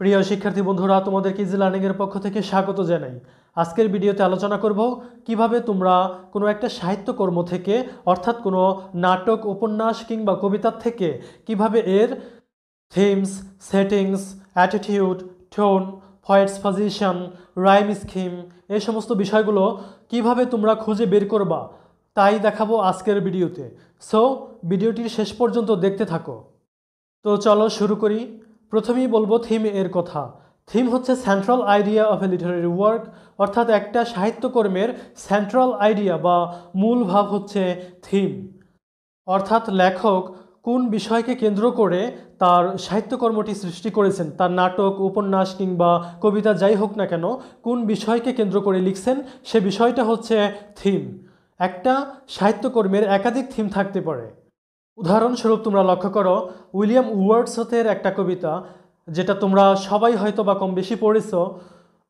প্রিয় শিক্ষার্থী বন্ধুরা তোমাদের কিজি লার্নিংয়ের পক্ষ থেকে স্বাগত জানাই। আজকের ভিডিওতে আলোচনা করব কীভাবে তোমরা কোনো একটা সাহিত্যকর্ম থেকে, অর্থাৎ কোনো নাটক, উপন্যাস কিংবা কবিতার থেকে কীভাবে এর themes settings attitude tone points position rhyme scheme এই সমস্ত বিষয়গুলো কীভাবে তোমরা খুঁজে বের করবা, তাই দেখাবো আজকের ভিডিওতে। সো ভিডিওটির শেষ পর্যন্ত দেখতে থাকো। তো চলো শুরু করি। প্রথমেই বলব থিম এর কথা। থিম হচ্ছে central idea of a literary work অর্থাৎ একটা সাহিত্যকর্মের সেন্ট্রাল আইডিয়া বা মূল ভাব হচ্ছে থিম। অর্থাৎ লেখক কোন বিষয়কে কেন্দ্র করে তার সাহিত্যকর্মটি সৃষ্টি করেছেন, তার নাটক, উপন্যাস কিংবা কবিতা যাই হোক না কেন, কোন বিষয়কে কেন্দ্র করে লিখছেন, সে বিষয়টা হচ্ছে থিম। একটা সাহিত্যকর্মের একাধিক থিম থাকতে পারে। উদাহরণস্বরূপ তোমরা লক্ষ্য করো উইলিয়াম ওয়ার্ডসথের একটা কবিতা যেটা তোমরা সবাই হয়তো বা কম বেশি পড়েছ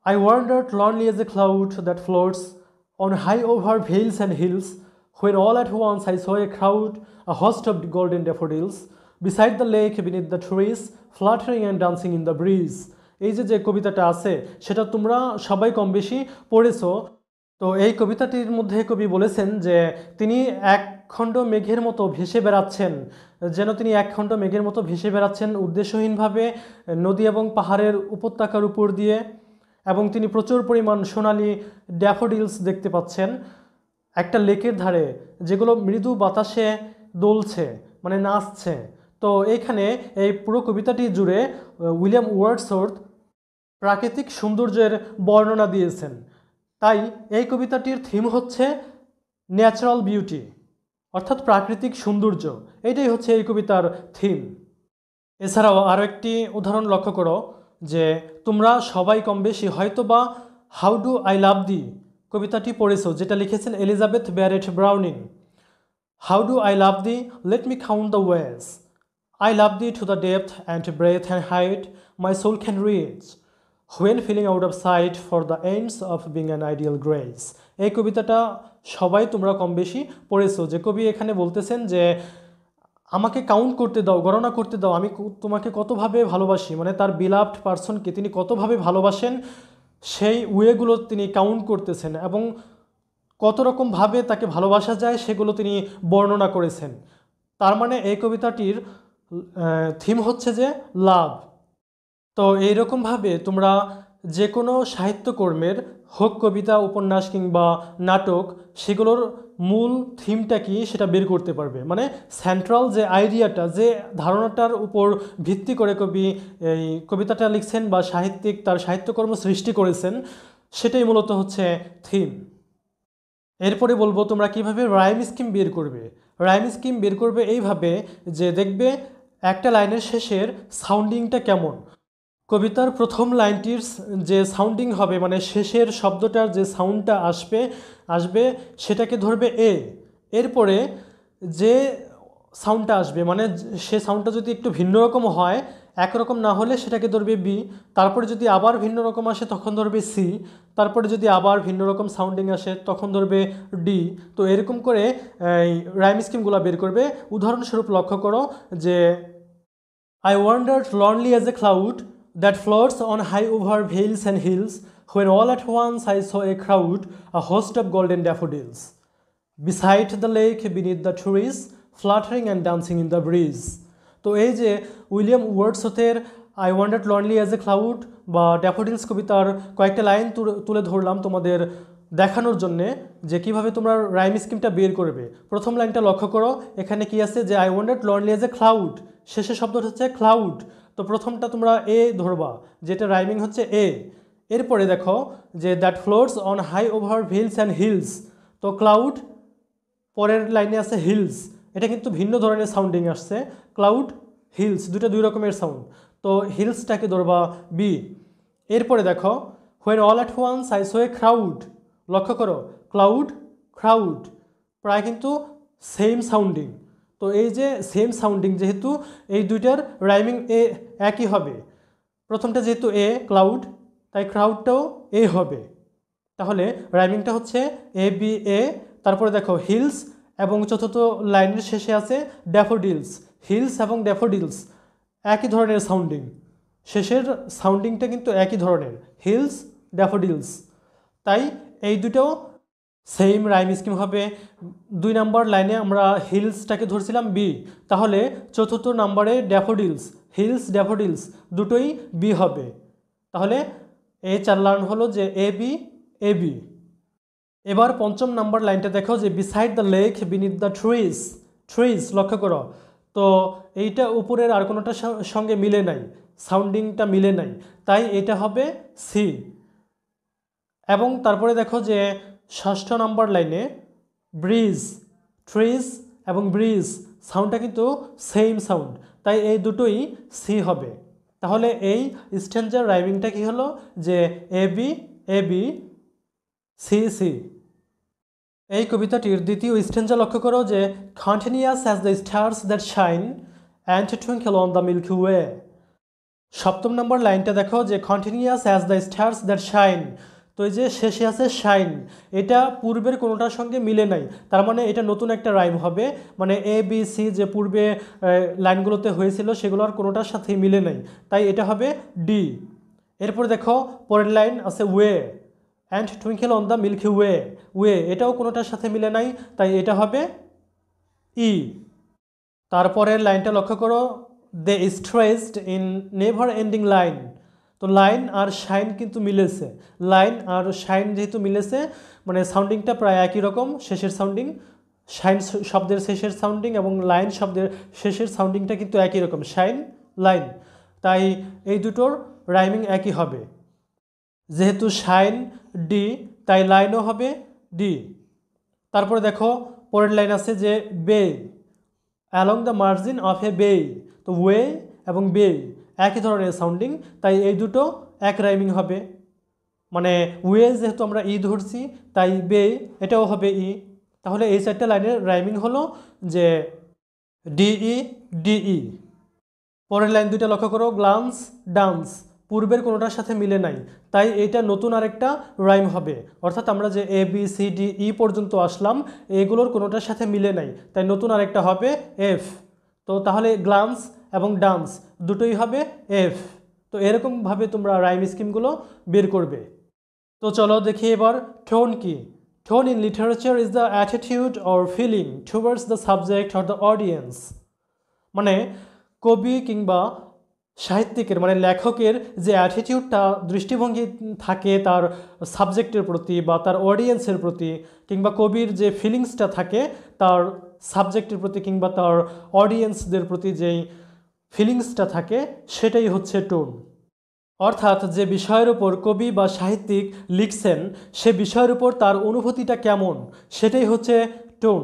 I wandered lonely as a cloud that floats on high over vales and hills when all at once I saw a crowd, a host of golden daffodils, beside the lake beneath the trees, fluttering and dancing in the breeze এই যে যে কবিতাটা আছে সেটা তোমরা সবাই কম বেশি পড়েছো। তো এই কবিতাটির মধ্যে কবি বলেছেন যে তিনি এক খণ্ড মেঘের মতো ভেসে বেড়াচ্ছেন, যেন তিনি এক খণ্ড মেঘের মতো ভেসে বেড়াচ্ছেন উদ্দেশ্যহীনভাবে নদী এবং পাহাড়ের উপত্যকার উপর দিয়ে। এবং তিনি প্রচুর পরিমাণ সোনালি ড্যাফোডিলস দেখতে পাচ্ছেন, একটা লেকের ধারে, যেগুলো মৃদু বাতাসে দোলছে মানে নাচছে। তো এখানে এই পুরো কবিতাটি জুড়ে উইলিয়াম ওয়ার্ডসওর্থ প্রাকৃতিক সৌন্দর্যের বর্ণনা দিয়েছেন। তাই এই কবিতাটির থিম হচ্ছে ন্যাচারাল বিউটি। অর্থাৎ প্রাকৃতিক সৌন্দর্য, এটাই হচ্ছে এই কবিতার থিম এছাড়াও আরও একটি উদাহরণ লক্ষ্য করো, যে তোমরা সবাই কম বেশি হয়তো বা how do I love thee কবিতাটি পড়েছো, যেটা লিখেছেন Elizabeth Barrett Browning how do I love thee let me count the ways I love thee to the depth and breadth and height my soul can reach when feeling out of sight for the ends of being and ideal grace এই কবিতাটা সবাই তোমরা কম বেশি পড়েছো। যে কবি এখানে বলতেছেন যে, আমাকে কাউন্ট করতে দাও, গণনা করতে দাও, আমি তোমাকে কতভাবে ভালোবাসি? মানে তার বিলাভড পার্সনকে তিনি কতভাবে ভালোবাসেন, সেই ওয়েগুলো তিনি কাউন্ট করতেছেন এবং কত রকমভাবে তাকে ভালোবাসা যায় সেগুলো তিনি বর্ণনা করেছেন। তার মানে এই কবিতাটির থিম হচ্ছে যে লাভ তো এইরকমভাবে তোমরা যে কোনো সাহিত্যকর্মের হোক কবিতা, উপন্যাস কিংবা নাটক, সেগুলোর মূল থিমটা কি সেটা বের করতে পারবে। মানে সেন্ট্রাল যে আইডিয়াটা যে ধারণাটার উপর ভিত্তি করে কবি এই কবিতাটা লিখছেন বা সাহিত্যিক তার সাহিত্যকর্ম সৃষ্টি করেছেন, সেটাই মূলত হচ্ছে থিম এরপরে বলব তোমরা কীভাবে রাইম স্কিম বের করবে। রাইম স্কিম বের করবে এইভাবে যে দেখবে একটা লাইনের শেষের সাউন্ডিংটা কেমন। কবিতার প্রথম লাইনটির যে সাউন্ডিং হবে মানে শেষের শব্দটার যে সাউন্ডটা আসবে আসবে, সেটাকে ধরবে এ। এরপরে যে সাউন্ডটা আসবে মানে সে সাউন্ডটা যদি একটু ভিন্ন রকম হয় একরকম না হলে সেটাকে ধরবে বি। তারপরে যদি আবার ভিন্ন রকম আসে, তখন ধরবে সি। তারপরে যদি আবার ভিন্ন রকম সাউন্ডিং আসে, তখন ধরবে ডি। তো এরকম করে রাইম স্কিমগুলো বের করবে। উদাহরণস্বরূপ লক্ষ্য করো যে I wander lonely as a cloud that floats on high over vales and hills, when all at once I saw a crowd, a host of golden daffodils. Beside the lake, beneath the trees, fluttering and dancing in the breeze. তো এই যে William ওয়ার্ডসথের I wandered lonely as a cloud বা daffodils কবিতার কয়েকটা line তুলে ধরলাম তোমাদের দেখানোর জন্যে যে কীভাবে তোমরা রাইম স্কিমটা বের করবে প্রথম লাইনটা লক্ষ্য করো এখানে কি আছে যে I wandered lonely as a cloud শেষের শব্দটা হচ্ছে ক্লাউড তো প্রথমটা তোমরা এ ধরবা, যেটা রাইমিং হচ্ছে এ এরপরে দেখো যে that floats on high over vales and hills তো ক্লাউড পরের লাইনে আছে হিলস এটা কিন্তু ভিন্ন ধরনের সাউন্ডিং আসছে। ক্লাউড হিলস দুটা দুই রকমের সাউন্ড তো হিলসটাকে ধরবা বি এরপরে দেখো when all at once I saw a crowd লক্ষ্য করো ক্লাউড ক্রাউড প্রায় কিন্তু সেম সাউন্ডিং তো এই যে সেম সাউন্ডিং যেহেতু এই দুইটার রাইমিং এ একই হবে। প্রথমটা যেহেতু এ ক্লাউড তাই ক্রাউডটাও এ হবে। তাহলে রাইমিংটা হচ্ছে এ, বি, এ, তারপরে দেখো হিলস এবং চতুর্থ লাইনের শেষে আছে ড্যাফোডিলস হিলস এবং ড্যাফোডিলস একই ধরনের সাউন্ডিং শেষের সাউন্ডিংটা কিন্তু একই ধরনের হিলস ড্যাফোডিলস তাই এই দুটো সেম রাইম স্কিম হবে। দুই নাম্বার লাইনে আমরা হিলসটাকে ধরছিলাম বি তাহলে চতুর্থ নাম্বারে ড্যাফোডিলস হিলস ড্যাফোডিলস দুটোই বি হবে। তাহলে এ চার লাইন হলো যে এ বি এ বি এবার পঞ্চম নাম্বার লাইনটা দেখো যে beside the lake beneath the trees trees লক্ষ্য করো। তো এইটা উপরের আর কোনোটার সঙ্গে মিলে নাই সাউন্ডিংটা মিলে নাই, তাই এটা হবে সি এবং তারপরে দেখো যে ষষ্ঠ নাম্বার লাইনে ব্রিজ ট্রিজ এবং ব্রিজ সাউন্ডটা কিন্তু সেম সাউন্ড তাই এই দুটোই সি হবে। তাহলে এই স্ট্যান্ডার রাইমিংটা কি হলো? যে A B A B C C এই কবিতাটির দ্বিতীয় স্ট্যান্ডা লক্ষ্য করো যে continuous as the stars that shine and twinkle on the milky way সপ্তম নম্বর লাইনটা দেখো যে continuous as the stars that shine তো এই যে শেষে আছে শাইন, এটা পূর্বের কোনোটার সঙ্গে মিলে নাই। তার মানে এটা নতুন একটা রাইম হবে। মানে এ বি সি যে পূর্বে লাইনগুলোতে হয়েছিল সেগুলো আর কোনোটার সাথে মিলে নাই। তাই এটা হবে ডি এরপর দেখো, পরের লাইন আছে way. And twinkle on the milky way way, এটাও কোনোটার সাথে মিলে নাই। তাই এটা হবে ই তারপরের লাইনটা লক্ষ্য করো। They stretched in never ending line তো লাইন আর শাইন কিন্তু মিলেছে। লাইন আর শাইন যেহেতু মিলেছে মানে সাউন্ডিংটা প্রায় একই রকম, শেষের সাউন্ডিং, শাইন শব্দের শেষের সাউন্ডিং এবং লাইন শব্দের শেষের সাউন্ডিংটা কিন্তু একই রকম, শাইন, লাইন। তাই এই দুটোর রাইমিং একই হবে। যেহেতু শাইন, ডি, তাই লাইনও হবে ডি। তারপরে দেখো, পরের লাইন আছে যে bay along the margin of a bay তো ওয়ে এবং বে একই ধরনের সাউন্ডিং তাই এই দুটো এক রাইমিং হবে। মানে ওয়ে যেহেতু আমরা ই ধরছি, তাই বে, এটাও হবে ই তাহলে এই চারটা লাইনের রাইমিং হলো যে ডিই ডিই পরের লাইন দুইটা লক্ষ্য করো গ্লান্স ডান্স পূর্বের কোনোটার সাথে মিলে নাই। তাই এটা নতুন আরেকটা রাইম হবে। অর্থাৎ আমরা যে A B C D E পর্যন্ত আসলাম, এগুলোর কোনোটার সাথে মিলে নাই। তাই নতুন আরেকটা হবে এফ তো তাহলে গ্লান্স এবং ডান্স, দুটোই হবে এফ তো এরকমভাবে তোমরা রাইম স্কিমগুলো বের করবে। তো চলো দেখি এবার টোন কি। Tone in literature is the attitude or feeling towards the subject or the audience মানে কবি কিংবা সাহিত্যিকের মানে লেখকের যে অ্যাটিটিউডটা দৃষ্টিভঙ্গি থাকে তার সাবজেক্টের প্রতি বা তার অডিয়েন্সের প্রতি, কিংবা কবির যে ফিলিংসটা থাকে তার সাবজেক্টের প্রতি কিংবা তার অডিয়েন্সদের প্রতি যেই ফিলিংসটা থাকে, সেটাই হচ্ছে টোন। অর্থাৎ যে বিষয়ের উপর কবি বা সাহিত্যিক লিখছেন, সে বিষয়ের উপর তার অনুভূতিটা কেমন, সেটাই হচ্ছে টোন।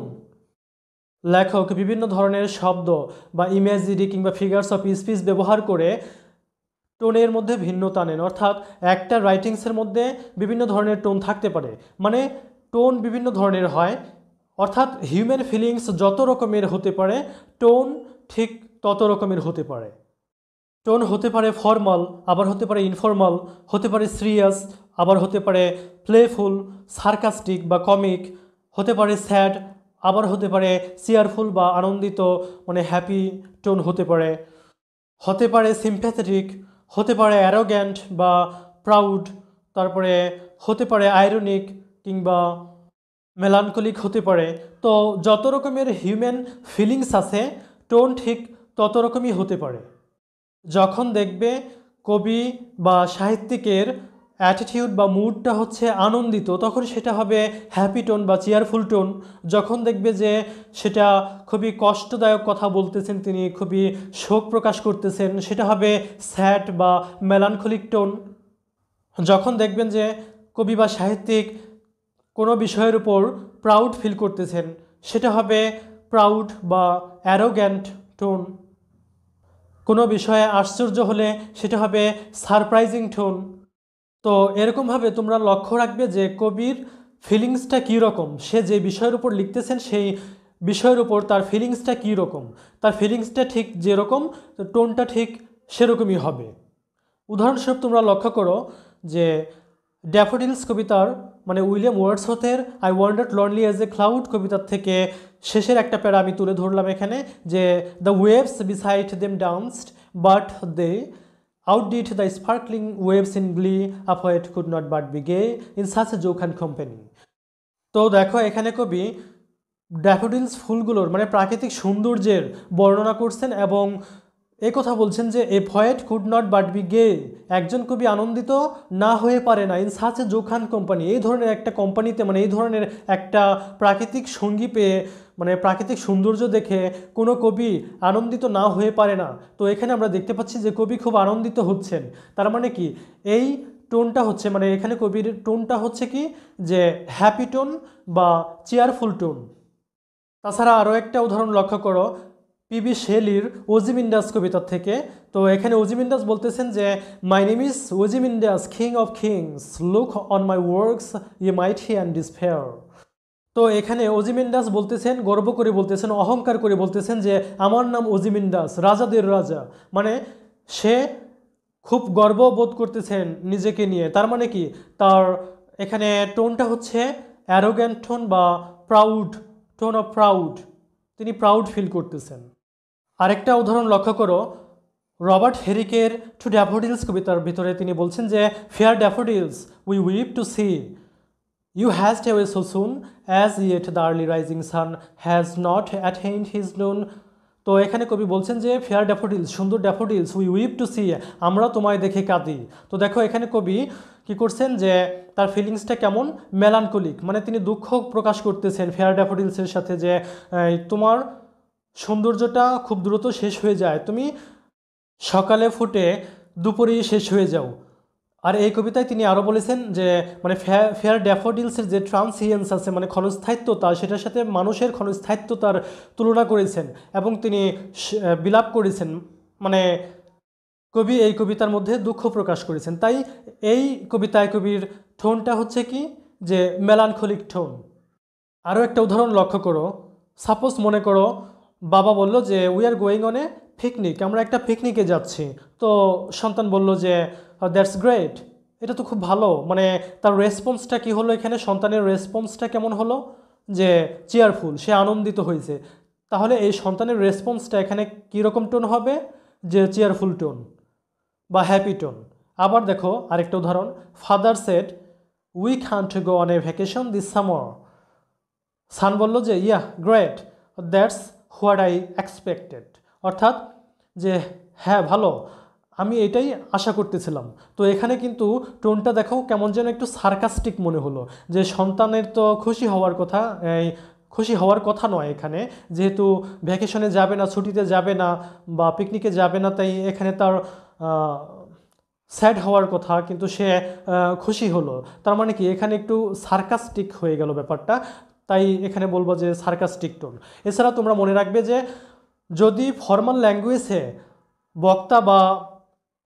লেখক বিভিন্ন ধরনের শব্দ বা ইমেজিরি কিংবা ফিগার্স অফ স্পিচ ব্যবহার করে টোনের মধ্যে ভিন্নতা নেন। অর্থাৎ একটা রাইটিংসের মধ্যে বিভিন্ন ধরনের টোন থাকতে পারে। মানে টোন বিভিন্ন ধরনের হয়। অর্থাৎ হিউম্যান ফিলিংস যত রকমের হতে পারে, টোন ঠিক তত রকমের হতে পারে। টোন হতে পারে ফর্মাল, আবার হতে পারে ইনফর্মাল, হতে পারে সিরিয়াস, আবার হতে পারে প্লেফুল, সার্কাস্টিক বা কমিক, হতে পারে স্যাড, আবার হতে পারে চেয়ারফুল বা আনন্দিত মানে হ্যাপি টোন হতে পারে। হতে পারে সিম্প্যাথেটিক, হতে পারে অ্যারোগ্যান্ট বা প্রাউড, তারপরে হতে পারে আয়রনিক কিংবা মেলানকলিক হতে পারে। তো যত রকমের হিউম্যান ফিলিংস আছে, টোন ঠিক তত রকমই হতে পারে। যখন দেখবে কবি বা সাহিত্যিকের অ্যাটিটিউড বা মুডটা হচ্ছে আনন্দিত, তখন সেটা হবে হ্যাপি টোন বা চেয়ারফুল টোন যখন দেখবে যে সেটা খুবই কষ্টদায়ক কথা বলতেছেন তিনি, খুবই শোক প্রকাশ করতেছেন, সেটা হবে স্যাড বা মেলানখলিক টোন যখন দেখবেন যে কবি বা সাহিত্যিক কোনো বিষয়ের উপর প্রাউড ফিল করতেছেন, সেটা হবে প্রাউড বা অ্যারোগ্যান্ট টোন কোনো বিষয়ে আশ্চর্য হলে সেটা হবে সারপ্রাইজিং টোন। তো এরকমভাবে তোমরা লক্ষ্য রাখবে যে কবির ফিলিংসটা কী রকম? সে যে বিষয়ের উপর লিখতেছেন, সেই বিষয়ের উপর তার ফিলিংসটা কী রকম? তার ফিলিংসটা ঠিক যেরকম টোনটা ঠিক সেরকমই হবে। উদাহরণস্বরূপ তোমরা লক্ষ্য করো যে ড্যাফোডিলস কবিতার মানে William ওয়ার্ডসওয়ার্থের I wander lonely as a cloud কবিতার থেকে শেষের একটা প্যারা আমি তুলে ধরলাম এখানে যে the waves beside them danced but they outdid the sparkling waves in glee, a poet could not but be gay in such a jocund company. তো দেখো এখানে কবি ড্যাফোডিলস ফুলগুলোর মানে প্রাকৃতিক সৌন্দর্যের বর্ণনা করছেন এবং এ কথা বলছেন যে a poet could not but be gay একজন কবি আনন্দিত না হয়ে পারে না in such a jocund company এই ধরনের একটা কোম্পানিতে মানে এই ধরনের একটা প্রাকৃতিক সঙ্গী পেয়ে মানে প্রাকৃতিক সৌন্দর্য দেখে কোনো কবি আনন্দিত না হয়ে পারে না। তো এখানে আমরা দেখতে পাচ্ছি যে কবি খুব আনন্দিত হচ্ছেন। তার মানে কি? এই টোনটা হচ্ছে মানে এখানে কবির টোনটা হচ্ছে কি? যে হ্যাপি টোন বা চেয়ারফুল টোন। তাছাড়া আরও একটা উদাহরণ লক্ষ্য করো পিবি শেলির ওজিমিন্ডাস কবিতার থেকে। তো এখানে ওজিমিন্ডাস বলতেছেন যে my name is Ozymandias king of kings look on my works ye mighty and despair তো এখানে ওজিমিন্ডাস বলতেছেন, গর্ব করে বলতেছেন, অহংকার করে বলতেছেন যে, আমার নাম ওজিমিন্ডাস রাজাদের রাজা। মানে সে খুব গর্ব বোধ করতেছেন নিজেকে নিয়ে। তার মানে কি? তার এখানে টোনটা হচ্ছে অ্যারোগ্যান্ট টোন বা প্রাউড টোন অফ প্রাউড তিনি প্রাউড ফিল করতেছেন। আরেকটা উদাহরণ লক্ষ্য করো। রবার্ট হেরিকের টু ড্যাফোডিলস কবিতার ভিতরে তিনি বলছেন যে, fair daffodils, we weep to see. You haste away so soon, as yet the early rising sun has not attained his noon. তো এখানে কবি বলছেন যে ফেয়ার ড্যাফোডিলস সুন্দর daffodils we weep to see আমরা তোমায় দেখে কাঁদি। তো দেখো এখানে কবি কি করছেন যে, তার ফিলিংসটা কেমন? মেলানকলিক মানে তিনি দুঃখ প্রকাশ করতেছেন ফেয়ার ড্যাফোডিলসের সাথে যে তোমার সৌন্দর্যটা খুব দ্রুত শেষ হয়ে যায়। তুমি সকালে ফুটে দুপুরেই শেষ হয়ে যাও। আর এই কবিতায় তিনি আরও বলেছেন যে মানে ফেয়ার ড্যাফোডিলসের যে ট্রান্সিয়েন্স আছে মানে ক্ষণস্থায়িত্বতা, সেটার সাথে মানুষের ক্ষণস্থায়িত্বতার তুলনা করেছেন এবং তিনি বিলাপ করেছেন। মানে কবি এই কবিতার মধ্যে দুঃখ প্রকাশ করেছেন। তাই এই কবিতায় কবির ঠোনটা হচ্ছে কি? যে মেলানখলিক ঠোন আরও একটা উদাহরণ লক্ষ্য করো। সাপোজ মনে করো, বাবা বলল যে we are going on a picnic আমরা একটা পিকনিকে যাচ্ছি। তো সন্তান বলল যে দ্যাটস গ্রেট এটা তো খুব ভালো। মানে তার রেসপন্সটা কি হলো এখানে? সন্তানের রেসপন্সটা কেমন হলো? যে চেয়ারফুল সে আনন্দিত হয়েছে। তাহলে এই সন্তানের রেসপন্সটা এখানে কীরকম টোন হবে? যে চেয়ারফুল টোন বা হ্যাপি টোন আবার দেখো আরেকটা উদাহরণ। Father said we can't go on a vacation this summer son বলল যে yeah great that's what I expected অর্থাৎ যে হ্যাঁ ভালো। আমি এটাই আশা করতেছিলাম। তো এখানে কিন্তু টোনটা দেখো কেমন যেন একটু সার্কাস্টিক মনে হলো যে সন্তানের তো খুশি হওয়ার কথা খুশি হওয়ার কথা নয় এখানে। যেহেতু ভ্যাকেশনে যাবে না, ছুটিতে যাবে না বা পিকনিকে যাবে না, তাই এখানে তার স্যাড হওয়ার কথা, কিন্তু সে খুশি হলো। তার মানে কি? এখানে একটু সার্কাস্টিক হয়ে গেল ব্যাপারটা। তাই এখানে বলব যে সার্কাস্টিক টোন। এছাড়া তোমরা মনে রাখবে যে যদি ফর্মাল ল্যাঙ্গুয়েজে বক্তা বা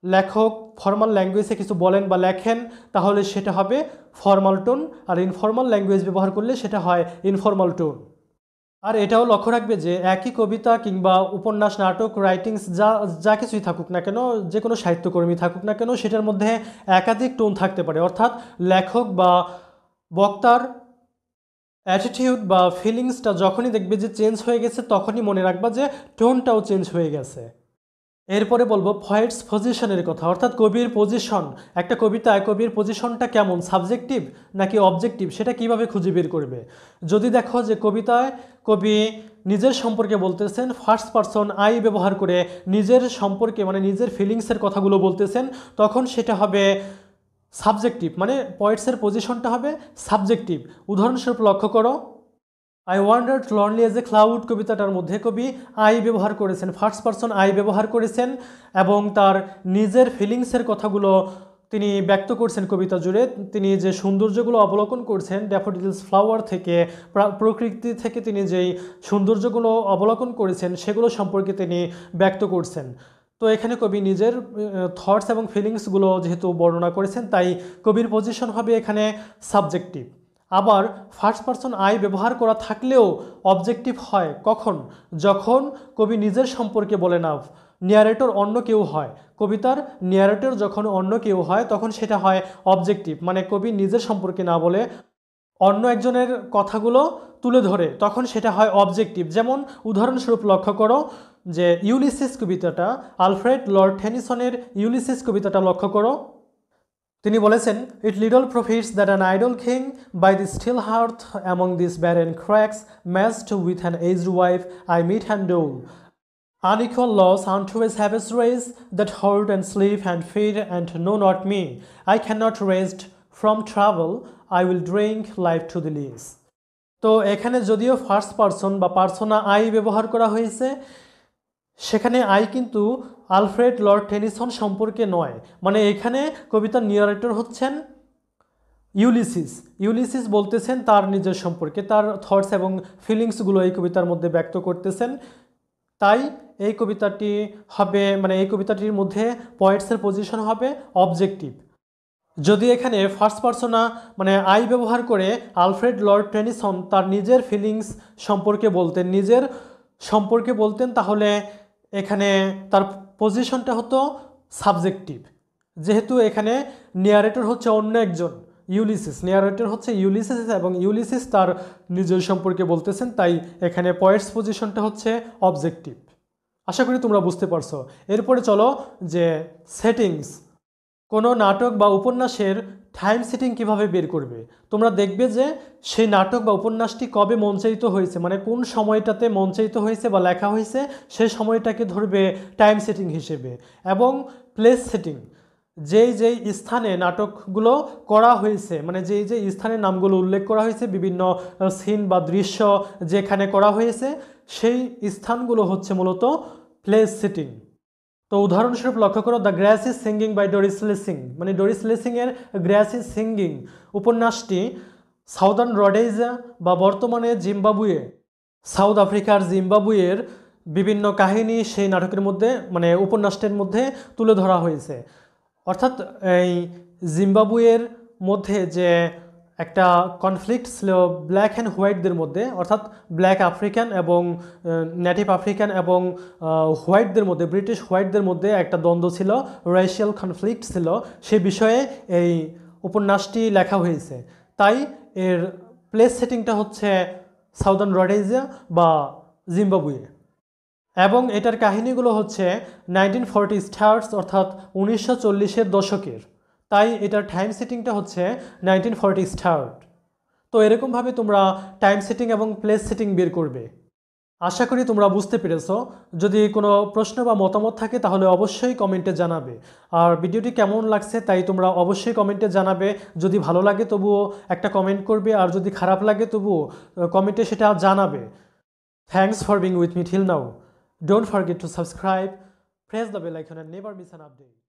লেখক ফর্মাল ল্যাঙ্গুয়েজে কিছু বলেন বা লেখেন, তাহলে সেটা হবে ফর্মাল টোন আর ইনফর্মাল ল্যাঙ্গুয়েজ ব্যবহার করলে সেটা হয় ইনফর্মাল টোন আর এটাও লক্ষ্য রাখবে যে একই কবিতা কিংবা উপন্যাস, নাটক রাইটিংস যা যা কিছুই থাকুক না কেন, যে কোনো সাহিত্যকর্মী থাকুক না কেন, সেটার মধ্যে একাধিক টোন থাকতে পারে। অর্থাৎ লেখক বা বক্তার অ্যাটিটিউড বা ফিলিংসটা যখনই দেখবে যে চেঞ্জ হয়ে গেছে, তখনই মনে রাখবা যে টোনটাও চেঞ্জ হয়ে গেছে। এরপরে বলব ফয়েটস পজিশনের কথা। অর্থাৎ কবির পজিশন, একটা কবিতায় কবির পজিশনটা কেমন? সাবজেক্টিভ নাকি অবজেক্টিভ? সেটা কীভাবে খুঁজে বের করবে? যদি দেখো যে কবিতায় কবি নিজের সম্পর্কে বলতেছেন ফার্স্ট পারসন আই ব্যবহার করে নিজের সম্পর্কে মানে নিজের ফিলিংসের কথাগুলো বলতেছেন, তখন সেটা হবে সাবজেক্টিভ মানে পয়েন্টসের পজিশনটা হবে সাবজেক্টিভ উদাহরণস্বরূপ লক্ষ্য করো I wander lonely as a cloud কবিতাটার মধ্যে কবি আই ব্যবহার করেছেন ফার্স্ট পারসন আই ব্যবহার করেছেন, এবং তার নিজের ফিলিংসের কথাগুলো তিনি ব্যক্ত করছেন কবিতা জুড়ে। তিনি যে সৌন্দর্যগুলো অবলোকন করছেন ড্যাফোডিলস ফ্লাওয়ার থেকে প্রকৃতি থেকে তিনি যেই সৌন্দর্যগুলো অবলোকন করেছেন, সেগুলো সম্পর্কে তিনি ব্যক্ত করছেন। তো এখানে কবি নিজের থটস এবং ফিলিংসগুলো যেহেতু বর্ণনা করেছেন, তাই কবির পজিশন হবে এখানে সাবজেক্টিভ আবার ফার্স্ট পারসন আই ব্যবহার করা থাকলেও অবজেক্টিভ হয় কখন? যখন কবি নিজের সম্পর্কে বলে না নিয়ারেটর অন্য কেউ হয়। কবিতার নিয়ারেটর যখন অন্য কেউ হয়, তখন সেটা হয় অবজেক্টিভ মানে কবি নিজের সম্পর্কে না বলে অন্য একজনের কথাগুলো তুলে ধরে, তখন সেটা হয় অবজেক্টিভ যেমন উদাহরণস্বরূপ লক্ষ্য করো যে ইউলিসিস কবিতাটা আলফ্রেড লর্ড টেনিসনের ইউলিসিস কবিতাটা লক্ষ্য করো। তিনি বলেছেন it little profits that an idle king by the still hearth among this barren crags matched with an aged wife I mete and dole Unequal loss unto his habits raise, that hold and sleep and feed and know not me. I cannot rest from travel. I will drink life to the lees. তো এখানে যদিও first person বা persona I ব্যবহার করা হয়েছে সেখানে I কিন্তু Alfred Lord Tennyson সম্পর্কে নয়। মানে এখানে কবিতার নিয়ারেটর হচ্ছেন ইউলিসিস। ইউলিসিস বলতেছেন তার নিজের সম্পর্কে, তার থটস এবং ফিলিংসগুলো এই কবিতার মধ্যে ব্যক্ত করতেছেন। তাই এই কবিতাটি হবে মানে এই কবিতাটির মধ্যে পয়েন্টসের পজিশন হবে অবজেক্টিভ যদি এখানে ফার্স্ট পার্সোনা মানে আই ব্যবহার করে আলফ্রেড লর্ড টেনিসন তার নিজের ফিলিংস সম্পর্কে বলতেন, নিজের সম্পর্কে বলতেন, তাহলে এখানে তার পজিশনটা হতো সাবজেক্টিভ যেহেতু এখানে নিয়ারেটর হচ্ছে অন্য একজন ইউলিসিস নিয়ারেটর হচ্ছে ইউলিসিস এবং ইউলিসিস তার নিজের সম্পর্কে বলতেছেন, তাই এখানে পয়েন্টস পজিশনটা হচ্ছে অবজেক্টিভ আশা করি তোমরা বুঝতে পারছ। এরপরে চলো যে সেটিংস কোনো নাটক বা উপন্যাসের টাইম সেটিং কীভাবে বের করবে? তোমরা দেখবে যে সেই নাটক বা উপন্যাসটি কবে মঞ্চায়িত হয়েছে? মানে কোন সময়টাতে মঞ্চায়িত হয়েছে বা লেখা হয়েছে? সেই সময়টাকে ধরবে টাইম সেটিং হিসেবে। এবং প্লেস সেটিং যেই যেই স্থানে নাটকগুলো করা হয়েছে মানে যেই যে স্থানের নামগুলো উল্লেখ করা হয়েছে, বিভিন্ন সিন বা দৃশ্য যেখানে করা হয়েছে, সেই স্থানগুলো হচ্ছে মূলত প্লেস সেটিং তো উদাহরণস্বরূপ লক্ষ্য করো the grass is singing by Doris Lessing মানে ডরিস লেসিংয়ের গ্র্যাস ইজ সিঙ্গিং উপন্যাসটি সাউদার্ন রডেজা বা বর্তমানে জিম্বাবুয়ে সাউথ আফ্রিকার জিম্বাবুয়ের বিভিন্ন কাহিনী সেই নাটকের মধ্যে মানে উপন্যাসটির মধ্যে তুলে ধরা হয়েছে। অর্থাৎ এই জিম্বাবুয়ের মধ্যে যে একটা কনফ্লিক্ট ছিল ব্ল্যাক অ্যান্ড হোয়াইটদের মধ্যে, অর্থাৎ ব্ল্যাক আফ্রিকান এবং নেটিভ আফ্রিকান এবং হোয়াইটদের মধ্যে ব্রিটিশ হোয়াইটদের মধ্যে একটা দ্বন্দ্ব ছিল রেশিয়াল কনফ্লিক্ট ছিল, সে বিষয়ে এই উপন্যাসটি লেখা হয়েছে। তাই এর প্লেস সেটিংটা হচ্ছে সাউদার্ন রডেজিয়া বা জিম্বাবুয়ে এবং এটার কাহিনীগুলো হচ্ছে নাইনটিন ফর্টি স্টার্স অর্থাৎ উনিশশো চল্লিশের দশকের। তাই এটার টাইম সেটিংটা হচ্ছে নাইনটিন ফর্টি স্টার্ট তো এরকমভাবে তোমরা টাইম সেটিং এবং প্লেস সেটিং বের করবে। আশা করি তোমরা বুঝতে পেরেছ। যদি কোনো প্রশ্ন বা মতামত থাকে তাহলে অবশ্যই কমেন্টে জানাবে। আর ভিডিওটি কেমন লাগছে তাই তোমরা অবশ্যই কমেন্টে জানাবে। যদি ভালো লাগে তবুও একটা কমেন্ট করবে, আর যদি খারাপ লাগে তবুও কমেন্টে সেটা জানাবে। Thanks for being with me till now don't forget to subscribe press the bell icon and never miss an update